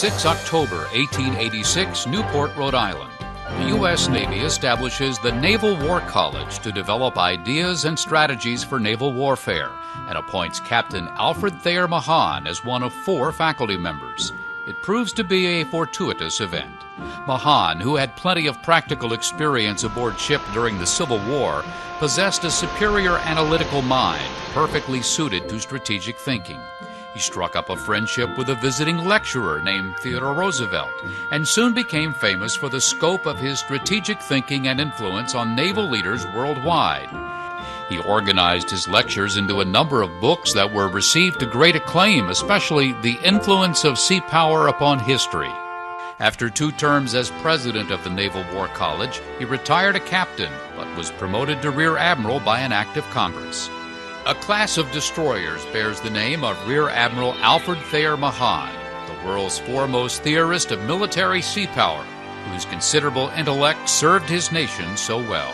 6 October 1886, Newport, Rhode Island. The U.S. Navy establishes the Naval War College to develop ideas and strategies for naval warfare and appoints Captain Alfred Thayer Mahan as one of four faculty members. It proves to be a fortuitous event. Mahan, who had plenty of practical experience aboard ship during the Civil War, possessed a superior analytical mind perfectly suited to strategic thinking. He struck up a friendship with a visiting lecturer named Theodore Roosevelt and soon became famous for the scope of his strategic thinking and influence on naval leaders worldwide. He organized his lectures into a number of books that were received to great acclaim, especially The Influence of Sea Power Upon History. After two terms as president of the Naval War College, he retired a captain but was promoted to rear admiral by an act of Congress. A class of destroyers bears the name of Rear Admiral Alfred Thayer Mahan, the world's foremost theorist of military sea power, whose considerable intellect served his nation so well.